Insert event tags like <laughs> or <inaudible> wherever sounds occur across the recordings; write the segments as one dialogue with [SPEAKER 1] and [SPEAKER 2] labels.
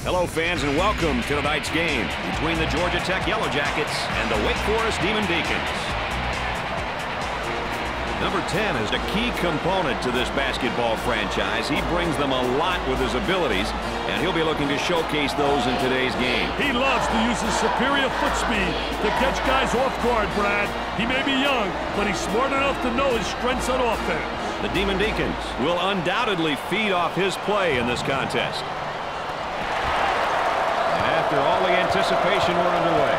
[SPEAKER 1] Hello, fans, and welcome to tonight's game between the Georgia Tech Yellow Jackets and the Wake Forest Demon Deacons. Number 10 is a key component to this basketball franchise. He brings them a lot with his abilities, and he'll be looking to showcase those in today's game.
[SPEAKER 2] He loves to use his superior foot speed to catch guys off guard, Brad. He may be young, but he's smart enough to know his strengths on offense.
[SPEAKER 1] The Demon Deacons will undoubtedly feed off his play in this contest. After all the anticipation, we're underway.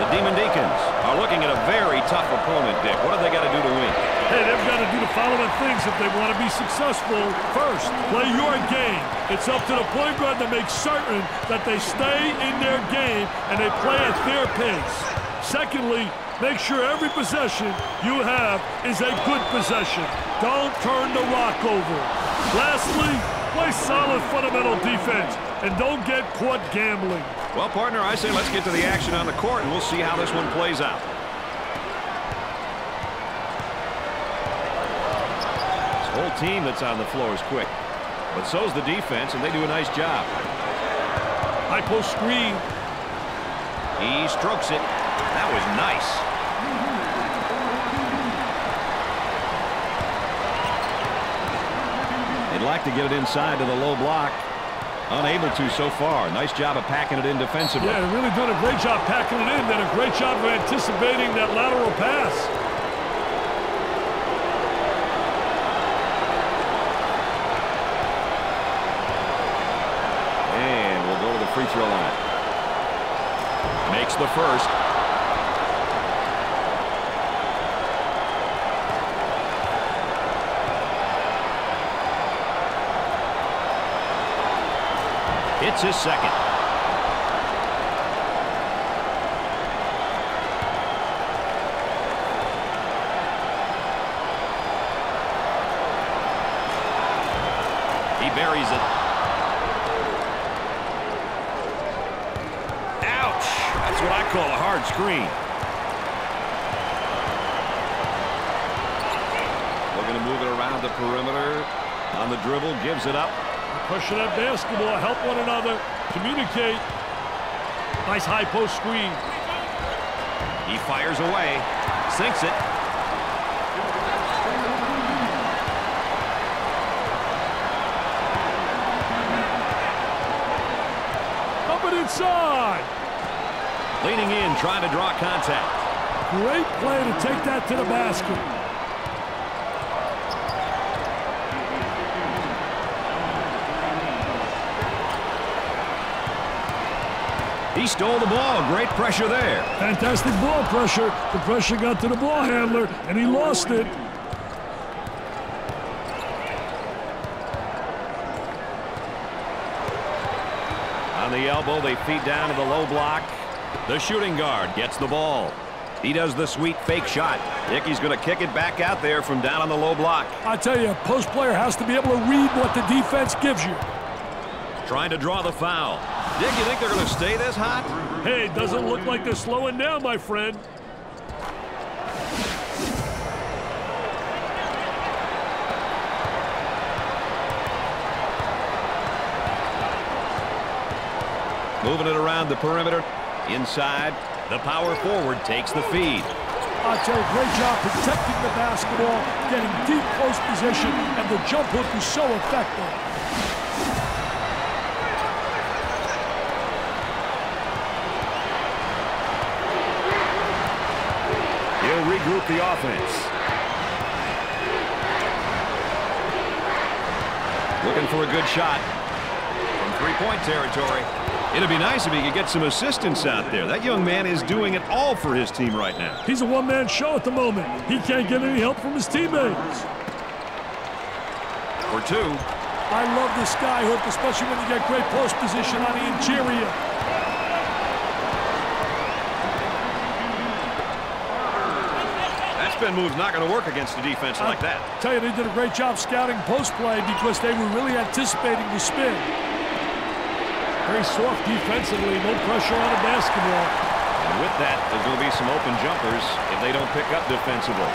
[SPEAKER 1] The Demon Deacons are looking at a very tough opponent, Dick. What have they got to do to win?
[SPEAKER 2] Hey, they've got to do the following things if they want to be successful. First, play your game. It's up to the point guard to make certain that they stay in their game and they play at their pace. Secondly, make sure every possession you have is a good possession. Don't turn the rock over. Lastly, play solid fundamental defense and don't get caught gambling.
[SPEAKER 1] Well, partner, I say let's get to the action on the court, and we'll see how this one plays out. This whole team that's on the floor is quick, but so's the defense, and they do a nice job.
[SPEAKER 2] High post screen.
[SPEAKER 1] He strokes it. That was nice. Like to get it inside to the low block. Unable to so far. Nice job of packing it in defensively.
[SPEAKER 2] Yeah, really doing a great job packing it in. Did a great job of anticipating that lateral pass.
[SPEAKER 1] And we'll go to the free throw line. Makes the first. Hits his second. He buries it. Ouch! That's what I call a hard screen. Looking to move it around the perimeter. On the dribble, gives it up.
[SPEAKER 2] Pushing that basketball, help one another, communicate. Nice high post screen.
[SPEAKER 1] He fires away, sinks it.
[SPEAKER 2] Coming inside.
[SPEAKER 1] Leaning in, trying to draw contact.
[SPEAKER 2] Great play to take that to the basket.
[SPEAKER 1] He stole the ball. Great pressure there.
[SPEAKER 2] Fantastic ball pressure. The pressure got to the ball handler, and he lost it.
[SPEAKER 1] On the elbow, they feed down to the low block. The shooting guard gets the ball. He does the sweet fake shot. Dickey's going to kick it back out there from down on the low block.
[SPEAKER 2] I tell you, a post player has to be able to read what the defense gives you.
[SPEAKER 1] Trying to draw the foul. Dick, you think they're going to stay this hot?
[SPEAKER 2] Hey, doesn't look like they're slowing down, my friend.
[SPEAKER 1] Moving it around the perimeter. Inside, the power forward takes the feed.
[SPEAKER 2] You, great job protecting the basketball, getting deep close position, and the jump hook is so effective.
[SPEAKER 1] He'll regroup the offense. Looking for a good shot from three-point territory. It'd be nice if he could get some assistance out there. That young man is doing it all for his team right now.
[SPEAKER 2] He's a one-man show at the moment. He can't get any help from his teammates.
[SPEAKER 1] For two.
[SPEAKER 2] I love this sky hook, especially when you get great post position on the interior.
[SPEAKER 1] Spin move's not going to work against a defense like that.
[SPEAKER 2] I tell you, they did a great job scouting post play because they were really anticipating the spin. Very soft defensively, no pressure on the basketball.
[SPEAKER 1] And with that, there's going to be some open jumpers if they don't pick up defensively.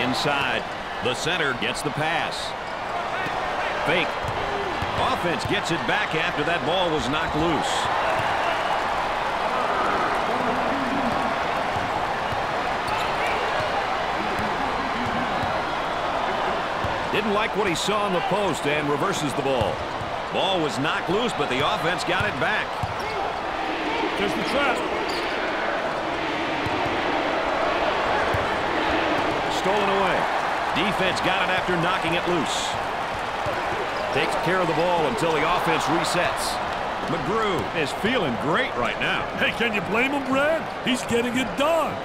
[SPEAKER 1] Inside, the center gets the pass. Fake. Offense gets it back after that ball was knocked loose. Didn't like what he saw in the post and reverses the ball. Ball was knocked loose, but the offense got it back.
[SPEAKER 2] There's the trap.
[SPEAKER 1] Stolen away. Defense got it after knocking it loose. Takes care of the ball until the offense resets. McGrew is feeling great right now.
[SPEAKER 2] Hey, can you blame him, Brad? He's getting it done.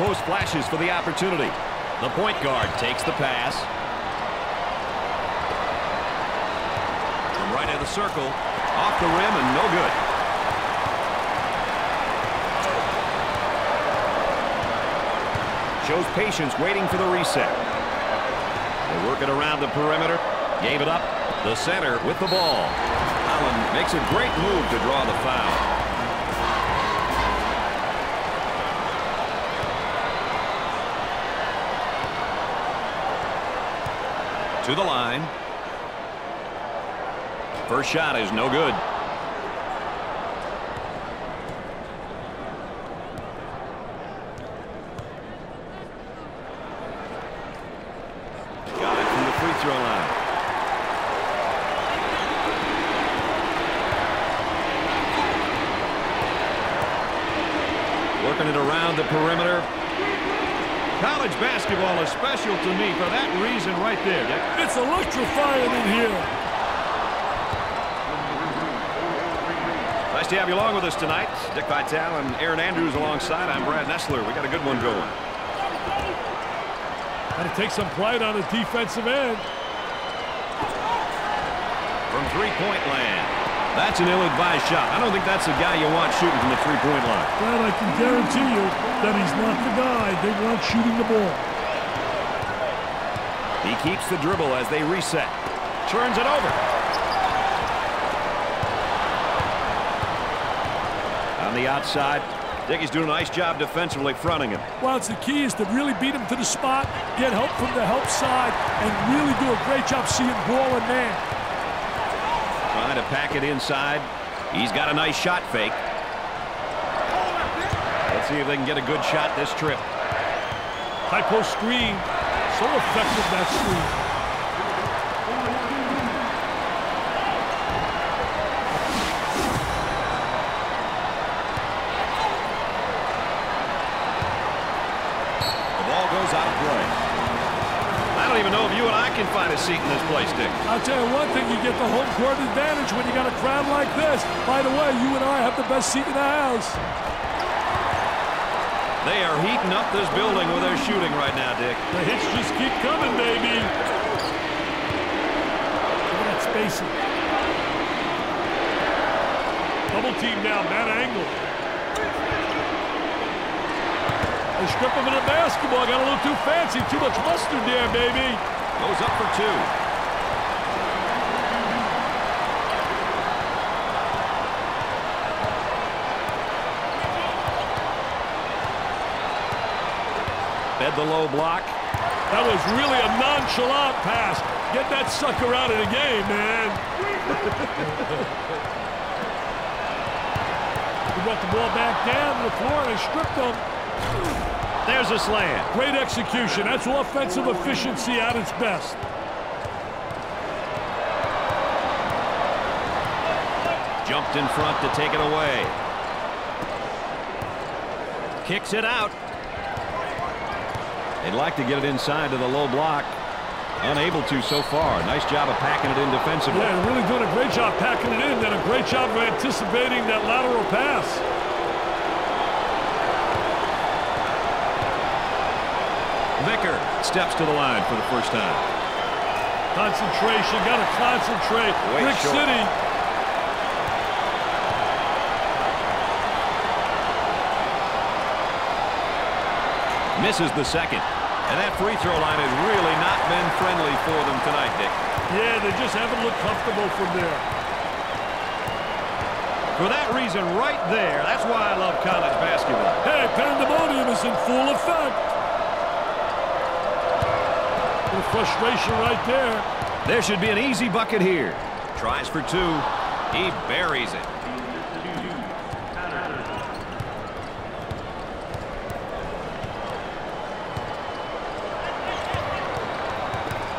[SPEAKER 1] Post flashes for the opportunity. The point guard takes the pass. From right of the circle, off the rim and no good. Shows patience waiting for the reset. They work it around the perimeter. Gave it up. The center with the ball. Allen makes a great move to draw the foul. To the line. First shot is no good. Got it from the free throw line. Working it around the perimeter. College basketball is special to me for that reason right there, Dick.
[SPEAKER 2] It's electrifying in here.
[SPEAKER 1] Nice to have you along with us tonight. Dick Vitale and Erin Andrews alongside. I'm Brad Nessler. We got a good one going.
[SPEAKER 2] Got to take some pride on the defensive end.
[SPEAKER 1] From three-point land. That's an ill-advised shot. I don't think that's the guy you want shooting from the three-point line.
[SPEAKER 2] Well, I can guarantee you that he's not the guy they want shooting the ball.
[SPEAKER 1] He keeps the dribble as they reset. Turns it over. On the outside, Dickey's doing a nice job defensively fronting him.
[SPEAKER 2] Well, it's the key is to really beat him to the spot, get help from the help side, and really do a great job seeing ball and man.
[SPEAKER 1] Trying to pack it inside. He's got a nice shot fake. Let's see if they can get a good shot this trip.
[SPEAKER 2] High post screen. So effective that screen.
[SPEAKER 1] Can find a seat in this place, Dick.
[SPEAKER 2] I'll tell you one thing, you get the home court advantage when you got a crowd like this. By the way, you and I have the best seat in the house.
[SPEAKER 1] They are heating up this building with their shooting right now, Dick.
[SPEAKER 2] The hits just keep coming, baby. Look at that spacing. Double team now, that angle. They strip him in the basketball. Got a little too fancy. Too much mustard there, baby.
[SPEAKER 1] Goes up for two. Fed the low block.
[SPEAKER 2] That was really a nonchalant pass. Get that sucker out of the game, man. <laughs> he brought the ball back down to the floor and they stripped him.
[SPEAKER 1] There's a slam.
[SPEAKER 2] Great execution. That's offensive efficiency at its best.
[SPEAKER 1] Jumped in front to take it away. Kicks it out. They'd like to get it inside to the low block. Unable to so far. Nice job of packing it in defensively.
[SPEAKER 2] Yeah, really doing a great job packing it in. Did a great job of anticipating that lateral pass.
[SPEAKER 1] Steps to the line for the first time.
[SPEAKER 2] Concentration, got to concentrate.
[SPEAKER 1] Way
[SPEAKER 2] Brick
[SPEAKER 1] short.
[SPEAKER 2] City.
[SPEAKER 1] Misses the second. And that free throw line has really not been friendly for them tonight, Dick.
[SPEAKER 2] Yeah, they just haven't looked comfortable from there.
[SPEAKER 1] For that reason right there, that's why I love college basketball.
[SPEAKER 2] Hey, pandemonium is in full effect. Frustration right there.
[SPEAKER 1] There should be an easy bucket here. Tries for two. He buries it.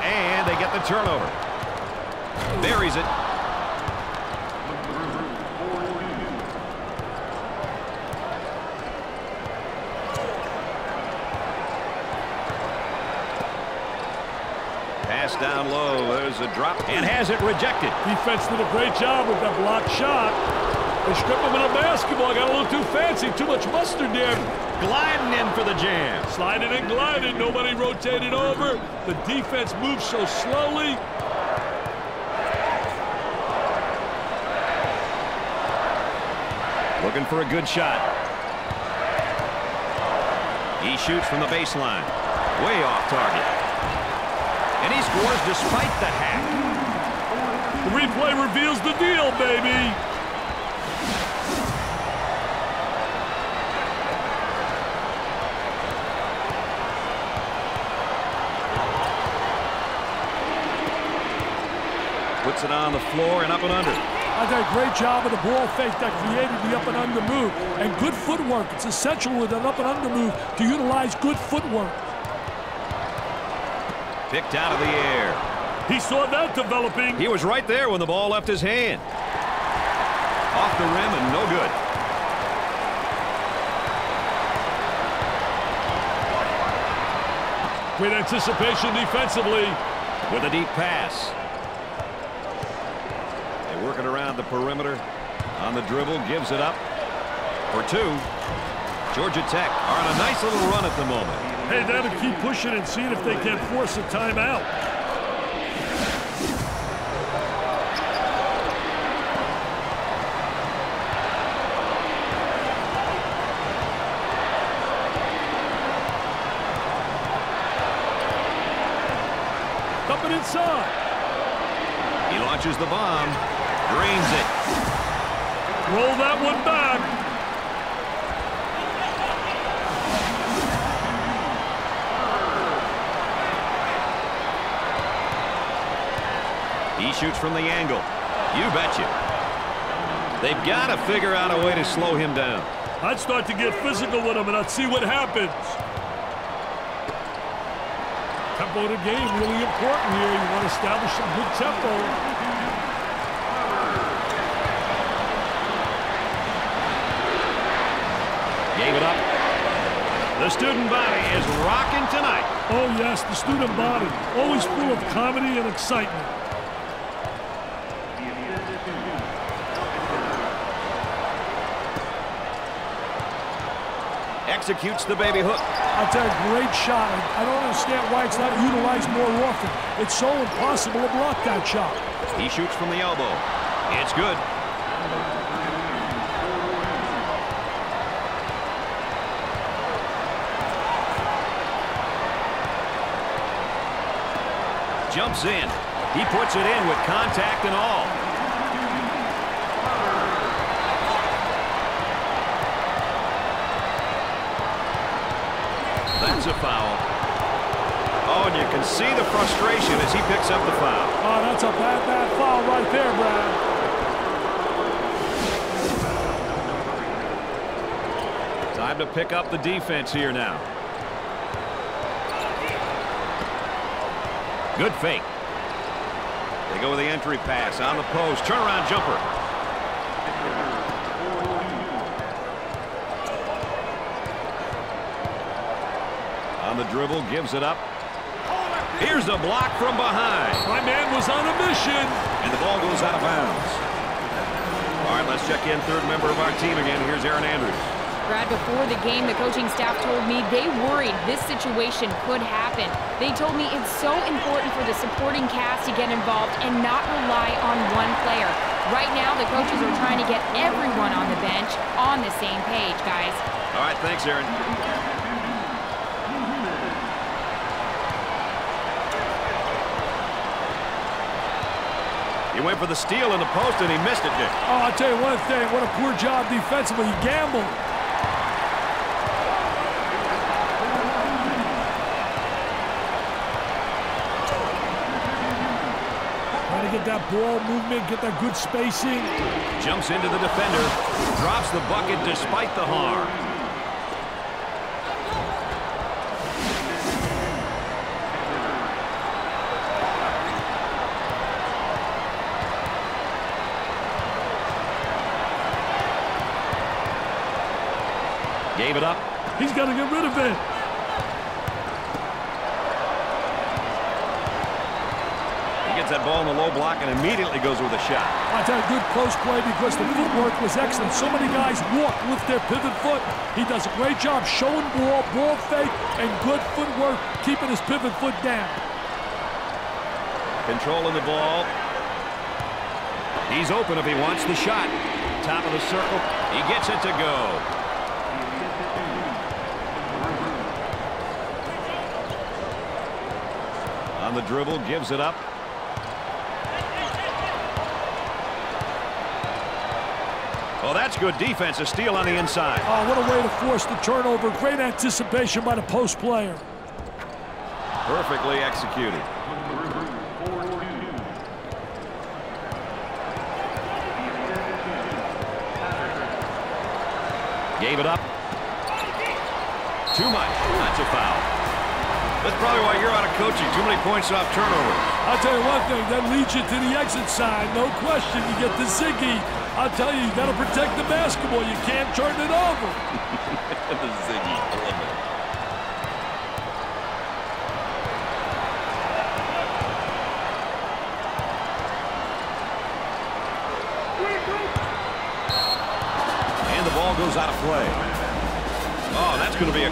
[SPEAKER 1] And they get the turnover. Buries it. Pass down a drop and has it rejected.
[SPEAKER 2] Defense did a great job with that blocked shot. They strip him in a basketball. Got a little too fancy. Too much mustard there.
[SPEAKER 1] Gliding in for the jam.
[SPEAKER 2] Sliding and gliding. Nobody rotated over. The defense moves so slowly.
[SPEAKER 1] Looking for a good shot. He shoots from the baseline. Way off target. And he scores despite the hack.
[SPEAKER 2] The replay reveals the deal, baby.
[SPEAKER 1] Puts it on the floor and up and under.
[SPEAKER 2] I did a great job of the ball fake that created the up and under move. And good footwork. It's essential with an up and under move to utilize good footwork.
[SPEAKER 1] Picked out of the air.
[SPEAKER 2] He saw that developing.
[SPEAKER 1] He was right there when the ball left his hand. Off the rim and no good.
[SPEAKER 2] Great anticipation defensively.
[SPEAKER 1] With a deep pass. They work it around the perimeter. On the dribble, gives it up. For two. Georgia Tech are on a nice little run at the moment.
[SPEAKER 2] Hey, they to keep pushing and seeing if they can force a timeout. Coming inside.
[SPEAKER 1] He launches the bomb. Drains it.
[SPEAKER 2] Roll that one back.
[SPEAKER 1] Shoots from the angle. You betcha. They've got to figure out a way to slow him down.
[SPEAKER 2] I'd start to get physical with him and I'd see what happens. Tempo of the game really important here. You want to establish some good tempo.
[SPEAKER 1] Gave it up. The student body is rocking tonight.
[SPEAKER 2] Oh, yes, the student body. Always full of comedy and excitement.
[SPEAKER 1] Executes the baby hook.
[SPEAKER 2] That's a great shot. I don't understand why it's not utilized more often. It's so impossible to block that shot.
[SPEAKER 1] He shoots from the elbow. It's good. Jumps in. He puts it in with contact and all. That's a foul. Oh, and you can see the frustration as he picks up the foul.
[SPEAKER 2] Oh, that's a bad, bad foul right there, Brad.
[SPEAKER 1] Time to pick up the defense here now. Good fake. They go with the entry pass on the post. Turnaround jumper. Dribble, gives it up. Here's a block from behind.
[SPEAKER 2] My man was on a mission.
[SPEAKER 1] And the ball goes out of bounds. All right, let's check in third member of our team again. Here's Erin Andrews.
[SPEAKER 3] Brad, before the game, the coaching staff told me they worried this situation could happen. They told me it's so important for the supporting cast to get involved and not rely on one player. Right now, the coaches are trying to get everyone on the bench on the same page, guys.
[SPEAKER 1] All right, thanks, Erin. He went for the steal in the post, and he missed it, Dick.
[SPEAKER 2] Oh, I'll tell you one thing. What a poor job defensively. He gambled. Trying to get that ball movement, get that good spacing.
[SPEAKER 1] Jumps into the defender, drops the bucket despite the harm. It up.
[SPEAKER 2] He's got to get rid of it.
[SPEAKER 1] He gets that ball in the low block and immediately goes with a shot.
[SPEAKER 2] I tell you, good close play because the footwork was excellent. So many guys walk with their pivot foot. He does a great job showing ball, ball fake, and good footwork, keeping his pivot foot down.
[SPEAKER 1] Controlling the ball. He's open if he wants the shot. Top of the circle. He gets it to go. On the dribble, gives it up. Oh, that's good defense. A steal on the inside.
[SPEAKER 2] Oh, what a way to force the turnover. Great anticipation by the post player.
[SPEAKER 1] Perfectly executed. Gave it up. Too much. That's a foul. That's probably why you're out of coaching. Too many points off turnover.
[SPEAKER 2] I'll tell you one thing, that leads you to the exit sign. No question. You get the Ziggy. I'll tell you, you got to protect the basketball. You can't turn it over. <laughs>
[SPEAKER 1] the Ziggy.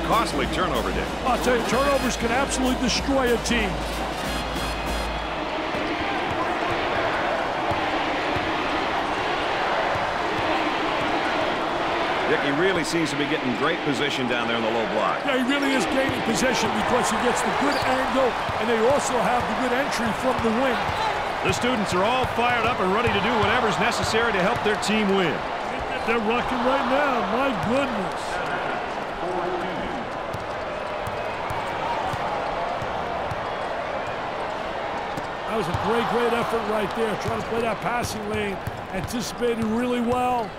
[SPEAKER 1] Costly turnover, Dick.
[SPEAKER 2] I'll tell you, turnovers can absolutely destroy a team.
[SPEAKER 1] Dick, he really seems to be getting great position down there in the low block.
[SPEAKER 2] Yeah, he really is gaining possession because he gets the good angle, and they also have the good entry from the wing.
[SPEAKER 4] The students are all fired up and ready to do whatever's necessary to help their team win.
[SPEAKER 2] They're rocking right now. My goodness. That was a great, great effort right there. Trying to play that passing lane. Anticipated really well.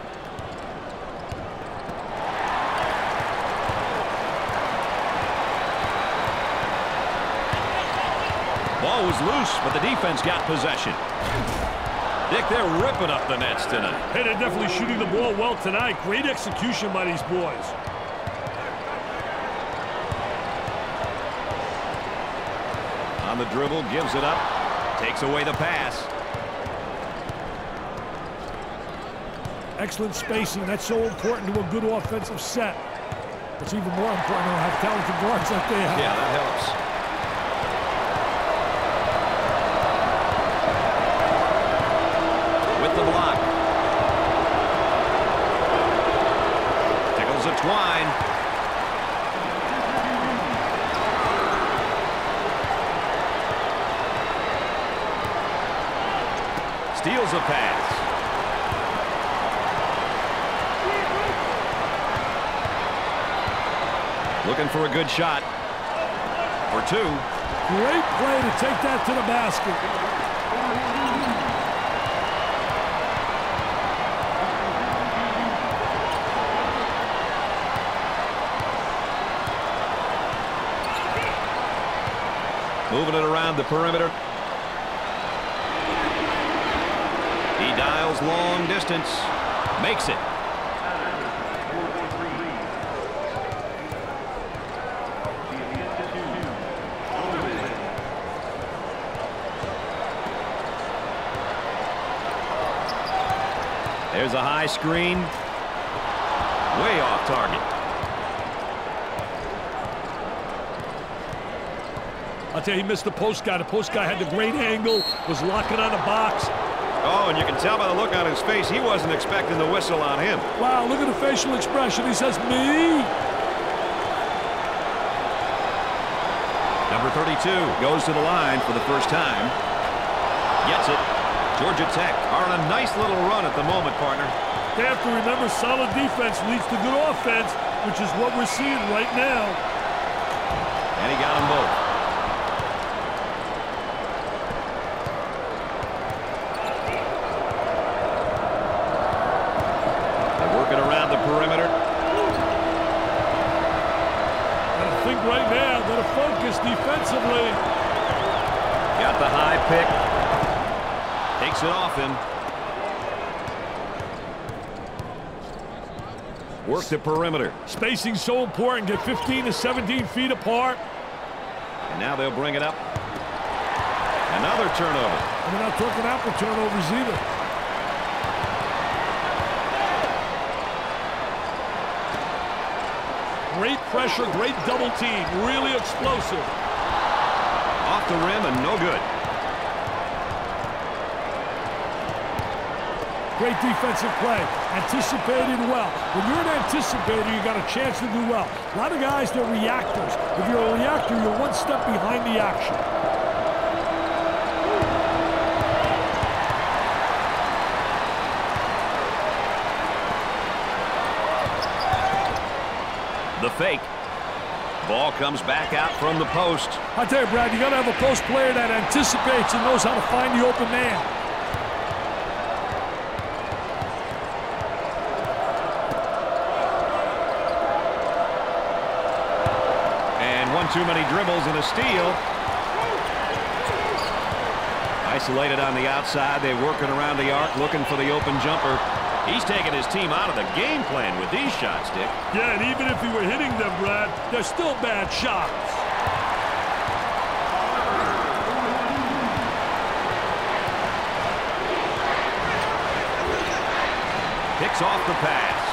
[SPEAKER 1] Ball was loose, but the defense got possession. Dick, they're ripping up the nets tonight.
[SPEAKER 2] Hey, they're definitely shooting the ball well tonight. Great execution by these boys.
[SPEAKER 1] On the dribble, gives it up. Takes away the pass.
[SPEAKER 2] Excellent spacing. That's so important to a good offensive set. It's even more important to have talented guards like they have.
[SPEAKER 1] Yeah, that helps. With the block. Tickles a twine. Steals a pass. Looking for a good shot. Or two.
[SPEAKER 2] Great play to take that to the basket.
[SPEAKER 1] Moving it around the perimeter. He dials long distance. Makes it. There's a high screen. Way off target.
[SPEAKER 2] I'll tell you, he missed the post guy. The post guy had the great angle, was locking on the box.
[SPEAKER 1] Oh, and you can tell by the look on his face, he wasn't expecting the whistle on him.
[SPEAKER 2] Wow, look at the facial expression. He says, me?
[SPEAKER 1] Number 32 goes to the line for the first time. Gets it. Georgia Tech are on a nice little run at the moment, partner.
[SPEAKER 2] They have to remember solid defense leads to good offense, which is what we're seeing right now.
[SPEAKER 1] And he got them both. the high pick. Takes it off him. Work the perimeter.
[SPEAKER 2] Spacing so important. Get 15 to 17 feet apart.
[SPEAKER 1] And now they'll bring it up. Another turnover.
[SPEAKER 2] And they're not talking apple turnovers either. Great pressure, great double team. Really explosive.
[SPEAKER 1] Off the rim and no good.
[SPEAKER 2] Great defensive play. Anticipated well. When you're an anticipator, you got a chance to do well. A lot of guys, they're reactors. If you're a reactor, you're one step behind the action.
[SPEAKER 1] The fake. Ball comes back out from the post.
[SPEAKER 2] I tell you, Brad, you got to have a post player that anticipates and knows how to find the open man.
[SPEAKER 1] And one too many dribbles and a steal. Isolated on the outside. They're working around the arc, looking for the open jumper. He's taking his team out of the game plan with these shots, Dick.
[SPEAKER 2] Yeah, and even if he were hitting them, Brad, they're still bad shots.
[SPEAKER 1] Picks off the pass.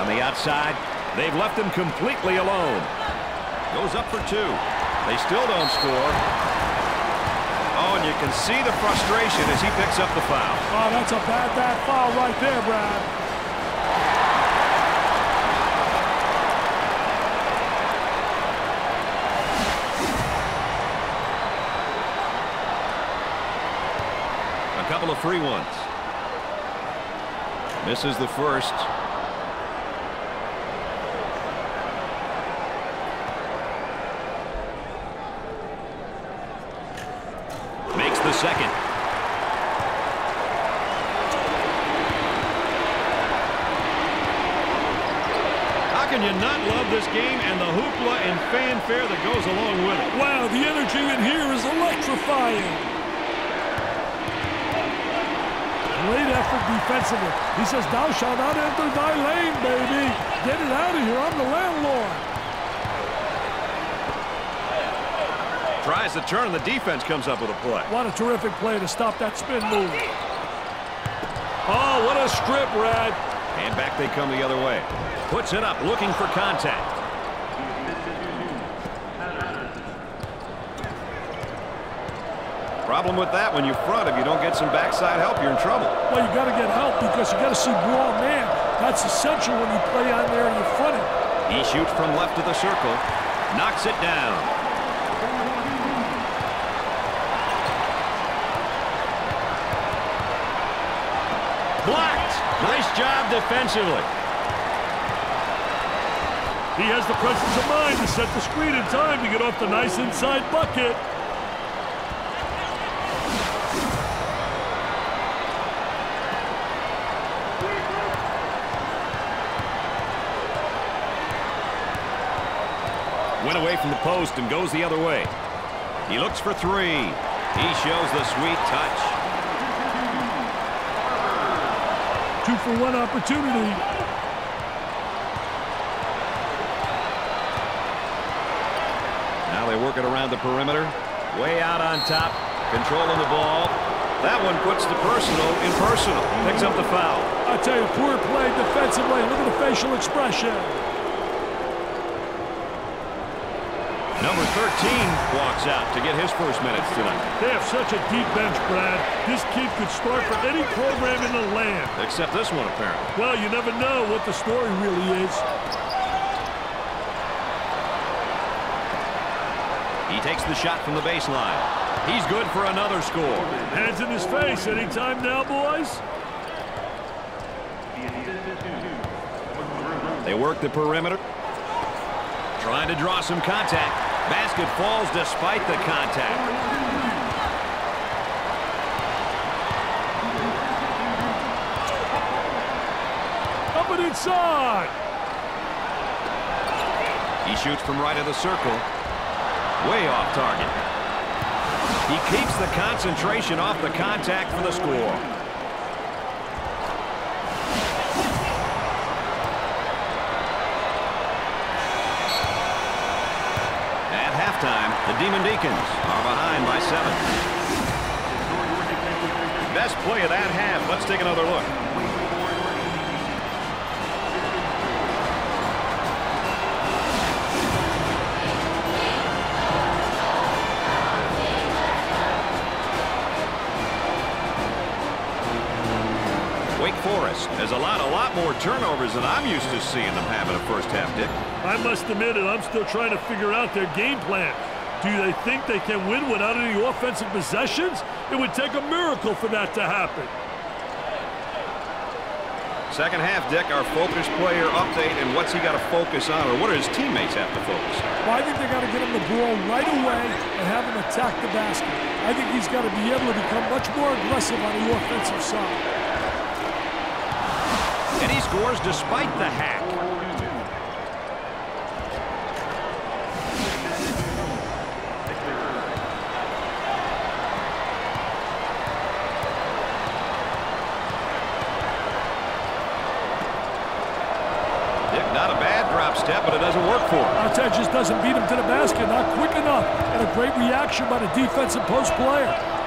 [SPEAKER 1] On the outside, they've left him completely alone. Goes up for two. They still don't score. Oh, and you can see the frustration as he picks up the foul.
[SPEAKER 2] Oh, that's a bad, bad foul right there, Brad.
[SPEAKER 1] A couple of free ones. Misses the first. Makes the second. How can you not love this game and the hoopla and fanfare that goes along with it?
[SPEAKER 2] Wow, the energy in here is electrifying. Great effort defensively. He says, thou shalt not enter thy lane, baby. Get it out of here. I'm the landlord.
[SPEAKER 1] Tries to turn and the defense comes up with a play.
[SPEAKER 2] What a terrific play to stop that spin move. Oh, what a strip, Red.
[SPEAKER 1] And back they come the other way. Puts it up, looking for contact. Problem with that, when you front, if you don't get some backside help, you're in trouble.
[SPEAKER 2] Well, you got to get help because you got to see ball man. That's essential when you play on there and you front it.
[SPEAKER 1] He shoots from left of the circle. Knocks it down. Blocked. Nice job defensively.
[SPEAKER 2] He has the presence of mind to set the screen in time to get off the nice inside bucket.
[SPEAKER 1] From the post and goes the other way. He looks for three. He shows the sweet touch.
[SPEAKER 2] Two for one opportunity.
[SPEAKER 1] Now they work it around the perimeter. Way out on top. Controlling the ball. That one puts the personal in personal. Picks up the foul.
[SPEAKER 2] I tell you, poor play defensively. Look at the facial expression.
[SPEAKER 1] Number 13 walks out to get his first minutes tonight.
[SPEAKER 2] They have such a deep bench, Brad. This kid could start for any program in the land.
[SPEAKER 1] Except this one, apparently.
[SPEAKER 2] Well, you never know what the story really is.
[SPEAKER 1] He takes the shot from the baseline. He's good for another score.
[SPEAKER 2] Hands in his face. Anytime now, boys.
[SPEAKER 1] They work the perimeter. Trying to draw some contact. Basket falls despite the contact.
[SPEAKER 2] Up and inside.
[SPEAKER 1] He shoots from right of the circle. Way off target. He keeps the concentration off the contact for the score. At halftime, the Demon Deacons are behind by seven.
[SPEAKER 4] Best play of that half. Let's take another look.
[SPEAKER 1] Has allowed a lot more turnovers than I'm used to seeing them have in a first half, Dick.
[SPEAKER 2] I must admit it, I'm still trying to figure out their game plan. Do they think they can win without any offensive possessions? It would take a miracle for that to happen.
[SPEAKER 1] Second half, Dick, our focus player update and what's he got to focus on, or what do his teammates have to focus on?
[SPEAKER 5] Well, I think they got to get him the ball right away and have him attack the basket. I think he's got to be able to become much more aggressive on the offensive side.
[SPEAKER 1] And he scores despite the hack. Dick, not a bad drop step, but it doesn't work for him.
[SPEAKER 5] Arteta just doesn't beat him to the basket, not quick enough, and a great reaction by the defensive post player.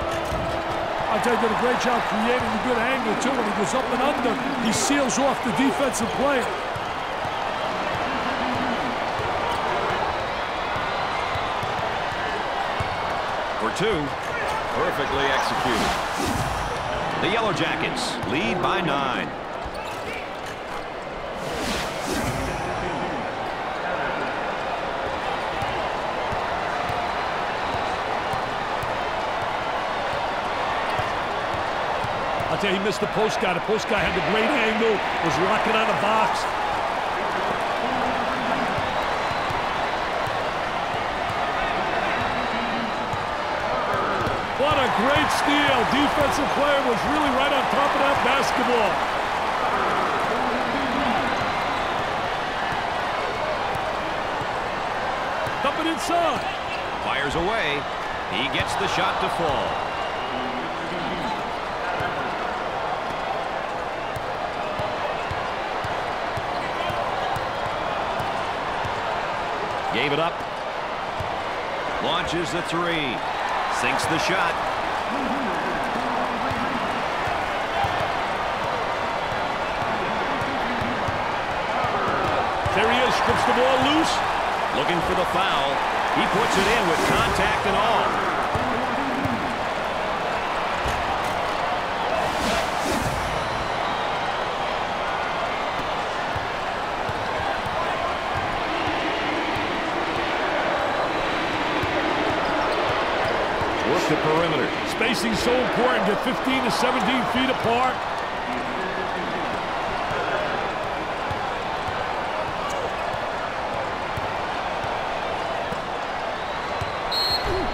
[SPEAKER 5] Arteta did a great job creating a good angle, too. When he goes up and under, he seals off the defensive player.
[SPEAKER 1] For two, perfectly executed. The Yellow Jackets lead by nine.
[SPEAKER 2] You, he missed the post guy. The post guy had the great angle, was locking on the box. What a great steal. Defensive player was really right on top of that basketball. Inside.
[SPEAKER 1] Fires away. He gets the shot to fall. It up. Launches the three. Sinks the shot.
[SPEAKER 2] There he is, strips the ball loose.
[SPEAKER 1] Looking for the foul. He puts it in with contact and all.
[SPEAKER 2] Spacing so important. Get 15 to 17 feet apart.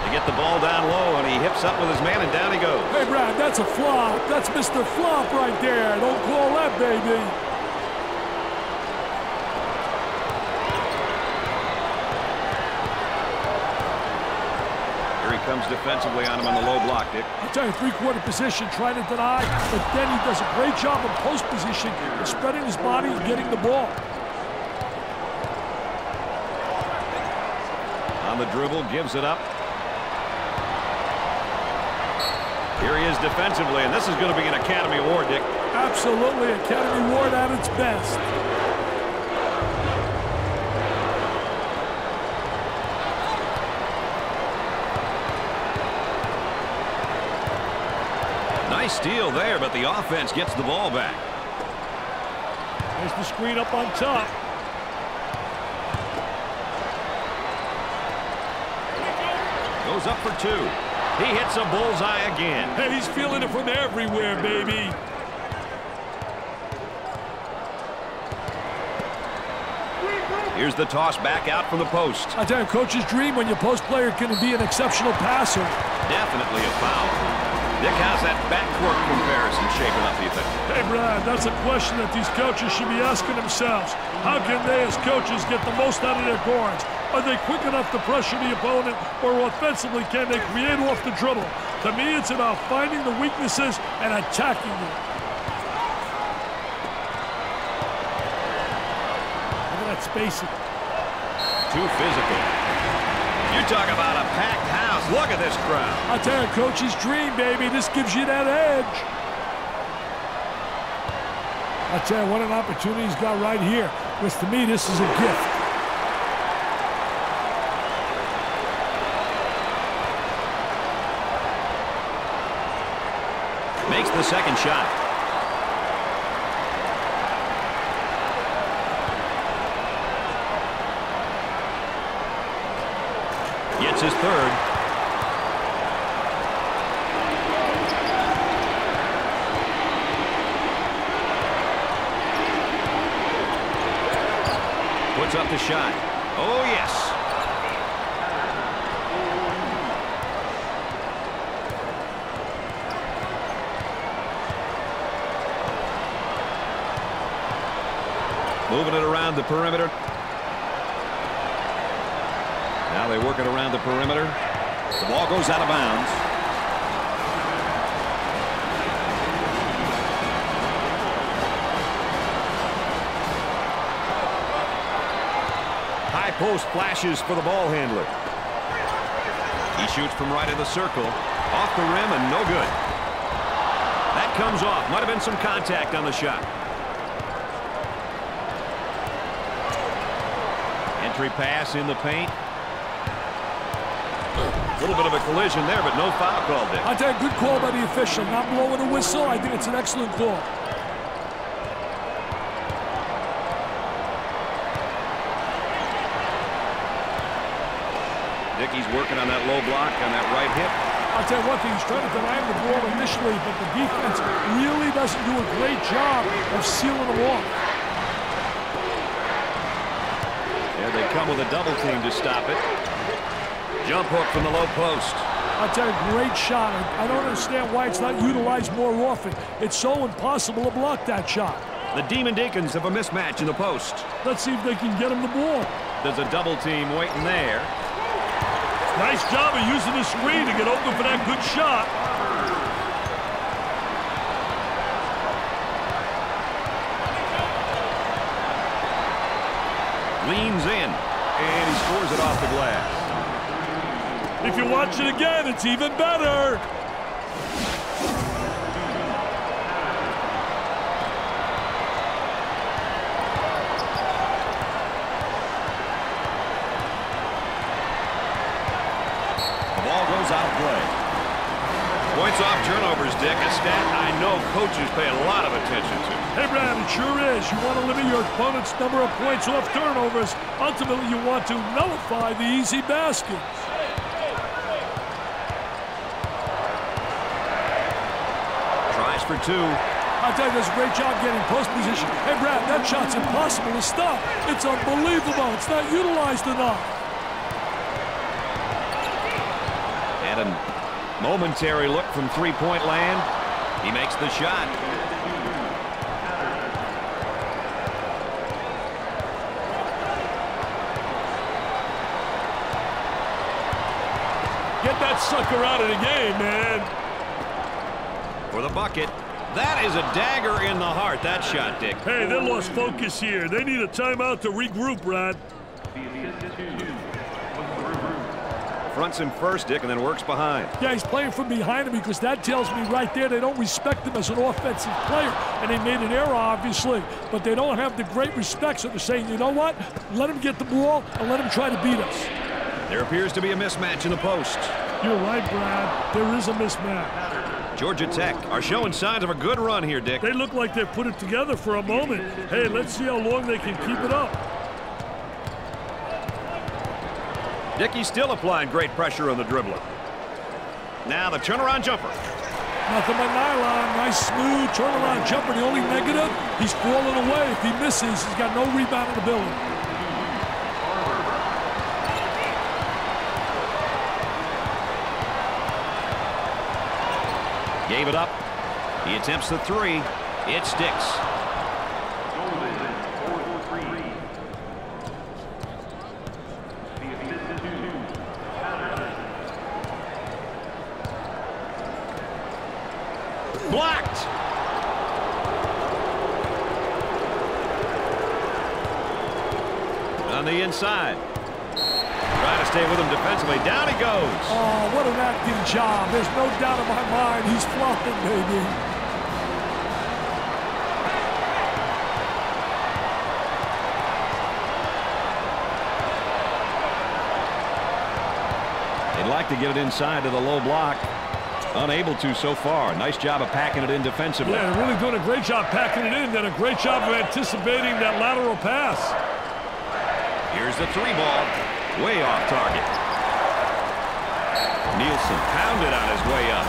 [SPEAKER 1] They get the ball down low, and he hips up with his man, and down he goes.
[SPEAKER 5] Hey, Brad, that's a flop. That's Mr. Flop right there. Don't call that, baby.
[SPEAKER 1] Here he comes defensively on him on the low block, Dick.
[SPEAKER 5] I tell you, three-quarter position, trying to deny, but then he does a great job in post position of spreading his body and getting the ball.
[SPEAKER 1] On the dribble, gives it up. Here he is defensively, and this is going to be an Academy Award, Dick.
[SPEAKER 5] Absolutely, Academy Award at its best.
[SPEAKER 1] Nice steal there, but the offense gets the ball back.
[SPEAKER 2] There's the screen up on top.
[SPEAKER 1] Goes up for two. He hits a bullseye again.
[SPEAKER 2] Hey, he's feeling it from everywhere, baby.
[SPEAKER 1] Here's the toss back out from the post.
[SPEAKER 5] I tell you, coach's dream when your post player can be an exceptional passer.
[SPEAKER 1] Definitely a foul. Dick, how's that backcourt comparison shaping up, you think?
[SPEAKER 2] Hey, Brad, that's a question that these coaches should be asking themselves. How can they, as coaches, get the most out of their guards? Are they quick enough to pressure the opponent, or offensively, can they create off the dribble? To me, it's about finding the weaknesses and attacking them. Look at that spacing.
[SPEAKER 1] Too physical. You talk about a packed Look at this crowd.
[SPEAKER 5] I tell you, coach's dream, baby. This gives you that edge. I tell you, what an opportunity he's got right here. Because to me, this is a gift.
[SPEAKER 1] Makes the second shot. Gets his third. Puts up the shot. Oh, yes. Moving it around the perimeter. Now they work it around the perimeter. The ball goes out of bounds. High post flashes for the ball handler. He shoots from right of the circle. Off the rim and no good. That comes off. Might have been some contact on the shot. Entry pass in the paint. A little bit of a collision there, but no foul called there.
[SPEAKER 5] I tell you, good call by the official. Not blowing a whistle. I think it's an excellent call.
[SPEAKER 1] Dickey's working on that low block on that right hip.
[SPEAKER 5] I'll tell you one thing, he's trying to deny him the ball initially, but the defense really doesn't do a great job of sealing him off.
[SPEAKER 1] There they come with a double team to stop it. Jump hook from the low post.
[SPEAKER 5] Tell you, great shot. I don't understand why it's not utilized more often. It's so impossible to block that shot.
[SPEAKER 1] The Demon Deacons have a mismatch in the post.
[SPEAKER 5] Let's see if they can get him the ball.
[SPEAKER 1] There's a double team waiting there.
[SPEAKER 2] Nice job of using the screen to get open for that good shot.
[SPEAKER 1] Leans in, and he scores it off the glass.
[SPEAKER 2] If you watch it again, it's even better.
[SPEAKER 1] The ball goes out of play. Points off turnovers, Dick. A stat I know coaches pay a lot of attention to.
[SPEAKER 2] Hey, Brad, it sure is. You want to limit your opponent's number of points off turnovers. Ultimately, you want to nullify the easy baskets.
[SPEAKER 1] Tries for two.
[SPEAKER 5] I tell you, does a great job getting post position. Hey, Brad, that shot's impossible to stop. It's unbelievable. It's not utilized enough.
[SPEAKER 1] And a momentary look from three-point land. He makes the shot.
[SPEAKER 2] Get that sucker out of the game, man.
[SPEAKER 1] For the bucket. That is a dagger in the heart, that shot, Dick.
[SPEAKER 2] Hey, they lost focus here. They need a timeout to regroup, Brad.
[SPEAKER 1] Fronts him first, Dick, and then works behind.
[SPEAKER 5] Yeah, he's playing from behind him because that tells me right there they don't respect him as an offensive player. And they made an error, obviously, but they don't have the great respect. So they're saying, you know what? Let him get the ball and let him try to beat us.
[SPEAKER 1] There appears to be a mismatch in the post.
[SPEAKER 2] You're right, Brad. There is a mismatch.
[SPEAKER 1] Georgia Tech are showing signs of a good run here, Dick.
[SPEAKER 2] They look like they've put it together for a moment. Hey, let's see how long they can keep it up.
[SPEAKER 1] Dickey's still applying great pressure on the dribbler. Now the turnaround jumper.
[SPEAKER 5] Nothing but nylon. Nice, smooth turnaround jumper. The only negative, he's falling away. If he misses, he's got no rebounding ability.
[SPEAKER 1] Gave it up. He attempts the three. It sticks. Blocked. On the inside. Trying to stay with him defensively. Down he goes.
[SPEAKER 2] Oh, what an acting job. There's no doubt in my mind he's flopping, baby.
[SPEAKER 1] They'd like to get it inside to the low block. Unable to so far. Nice job of packing it in defensively.
[SPEAKER 6] Yeah, they're really doing a great job packing it in. Did a great job of anticipating that lateral pass.
[SPEAKER 1] Here's the three ball. Way off target. Nielsen pounded on his way up.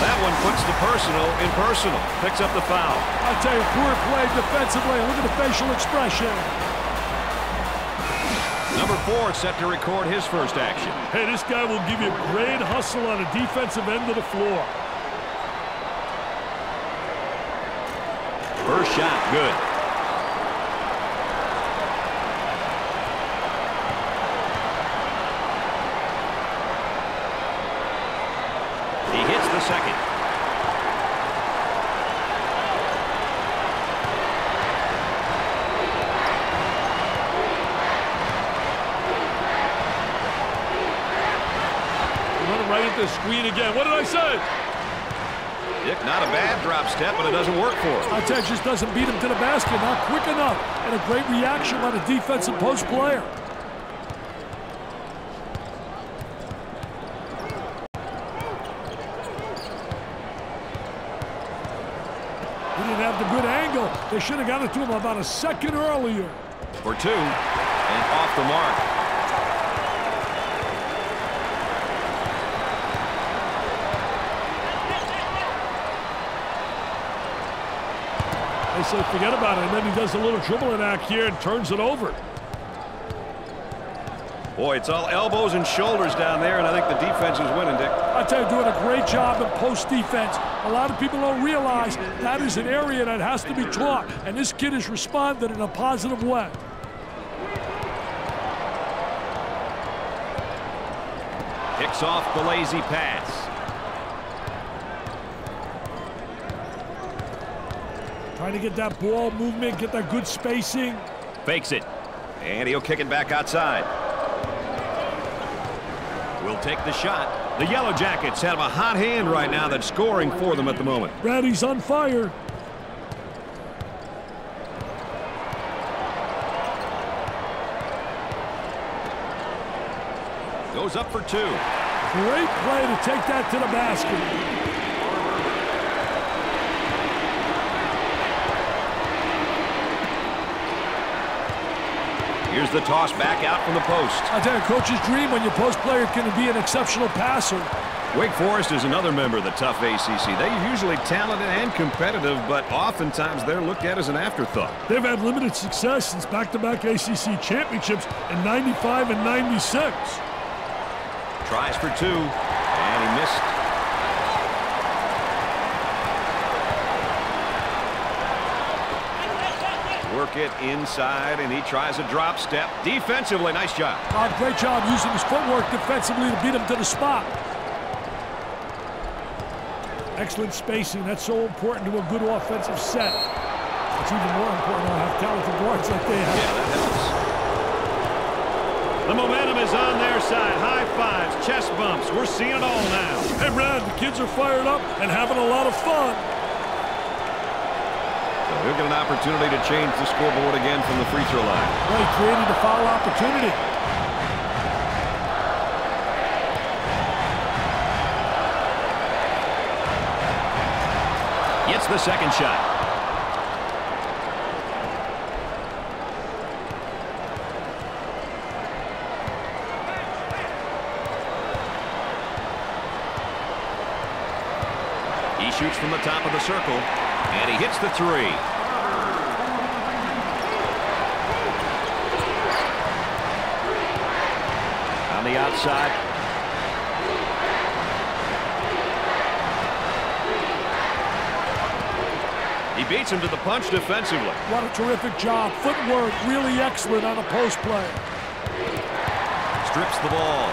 [SPEAKER 1] That one puts the personal in personal. Picks up the foul.
[SPEAKER 2] I tell you, poor play defensively. Look at the facial expression.
[SPEAKER 1] Number four set to record his first action.
[SPEAKER 6] Hey, this guy will give you great hustle on the defensive end of the floor.
[SPEAKER 1] First shot, good. He hits the second.
[SPEAKER 6] Run right into the screen again. What did I say?
[SPEAKER 1] Dick, not a bad drop step, but it doesn't work for him.
[SPEAKER 2] You, just doesn't beat him to the basket. Not quick enough. And a great reaction by the defensive post player. He didn't have the good angle. They should have got it to him about a second earlier.
[SPEAKER 1] For two, and off the mark.
[SPEAKER 6] They say forget about it, and then he does a little dribbling act here and turns it over.
[SPEAKER 1] Boy, it's all elbows and shoulders down there, and I think the defense is winning, Dick.
[SPEAKER 2] I tell you, doing a great job in post defense. A lot of people don't realize that is an area that has to be taught, and this kid has responded in a positive way.
[SPEAKER 1] Picks off the lazy pass.
[SPEAKER 2] Trying to get that ball movement, get that good spacing.
[SPEAKER 1] Fakes it. And he'll kick it back outside. Will take the shot. The Yellow Jackets have a hot hand right now that's scoring for them at the moment.
[SPEAKER 2] Brady's on fire.
[SPEAKER 1] Goes up for two.
[SPEAKER 2] Great play to take that to the basket.
[SPEAKER 1] Here's the toss back out from the post.
[SPEAKER 2] I tell you, coach's dream when your post player can be an exceptional passer.
[SPEAKER 1] Wake Forest is another member of the tough ACC. They're usually talented and competitive, but oftentimes they're looked at as an afterthought.
[SPEAKER 6] They've had limited success since back-to-back ACC championships in 95 and 96.
[SPEAKER 1] Tries for two, and he missed. It inside, and he tries a drop step. Defensively, nice job.
[SPEAKER 2] Great job using his footwork defensively to beat him to the spot. Excellent spacing. That's so important to a good offensive set. It's even more important to have talented guards like they have.
[SPEAKER 1] Yeah, that helps.
[SPEAKER 7] The momentum is on their side. High fives, chest bumps. We're seeing it all now.
[SPEAKER 6] Hey, Brad, the kids are fired up and having a lot of fun.
[SPEAKER 1] So he'll get an opportunity to change the scoreboard again from the free throw line.
[SPEAKER 2] Well, he created the foul opportunity.
[SPEAKER 1] Gets the second shot. He shoots from the top of the circle, and he hits the three. On the outside. He beats him to the punch defensively.
[SPEAKER 5] What a terrific job. Footwork really excellent on a post play.
[SPEAKER 1] Strips the ball.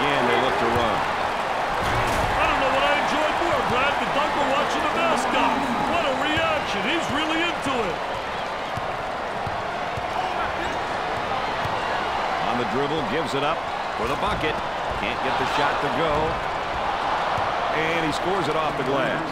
[SPEAKER 1] Again, they look to run. Dribble, gives it up for the bucket. Can't get the shot to go. And he scores it off the glass.